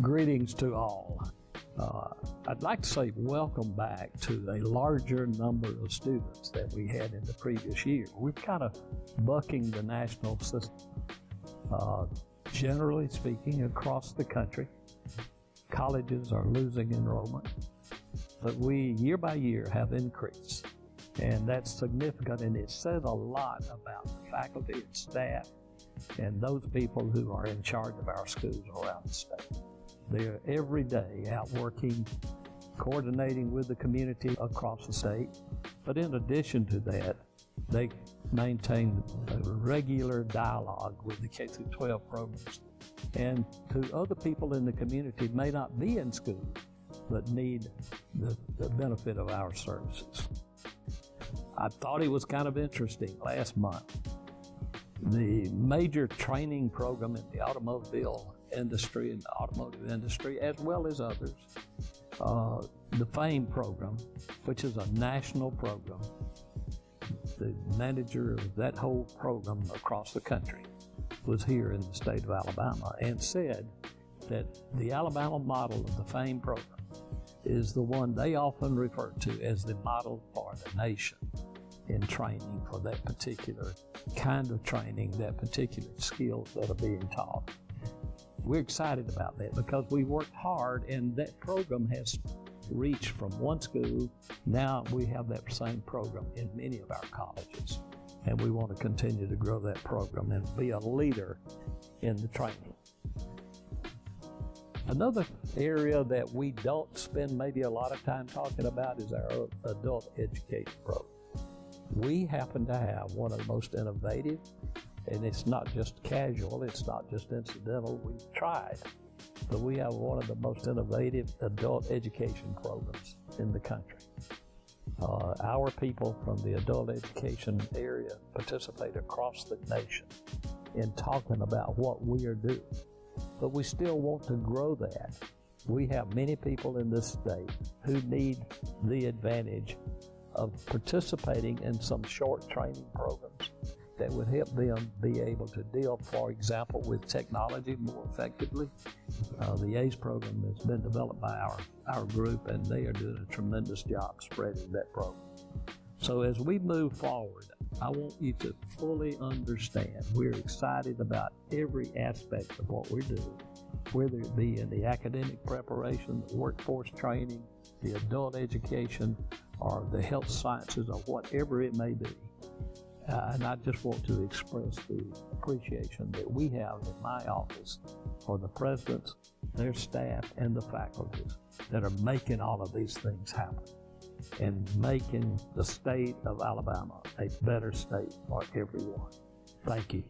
Greetings to all. Uh, I'd like to say welcome back to a larger number of students that we had in the previous year. We're kind of bucking the national system. Uh, generally speaking, across the country, colleges are losing enrollment, but we year by year have increased. And that's significant and it says a lot about the faculty and staff and those people who are in charge of our schools around the state. They're every day out working, coordinating with the community across the state. But in addition to that, they maintain a regular dialogue with the K 12 programs and to other people in the community may not be in school but need the, the benefit of our services. I thought it was kind of interesting last month. The major training program in the automobile industry and the automotive industry, as well as others. Uh, the FAME program, which is a national program, the manager of that whole program across the country was here in the state of Alabama and said that the Alabama model of the FAME program is the one they often refer to as the model for the nation in training for that particular kind of training, that particular skills that are being taught. We're excited about that because we worked hard and that program has reached from one school. Now we have that same program in many of our colleges. And we want to continue to grow that program and be a leader in the training. Another area that we don't spend maybe a lot of time talking about is our adult education program. We happen to have one of the most innovative and it's not just casual, it's not just incidental. We've tried. But we have one of the most innovative adult education programs in the country. Uh, our people from the adult education area participate across the nation in talking about what we are doing. But we still want to grow that. We have many people in this state who need the advantage of participating in some short training programs that would help them be able to deal, for example, with technology more effectively. Uh, the ACE program has been developed by our, our group, and they are doing a tremendous job spreading that program. So as we move forward, I want you to fully understand we're excited about every aspect of what we're doing, whether it be in the academic preparation, the workforce training, the adult education, or the health sciences, or whatever it may be. Uh, and I just want to express the appreciation that we have in my office for the presidents, their staff, and the faculties that are making all of these things happen and making the state of Alabama a better state for everyone. Thank you.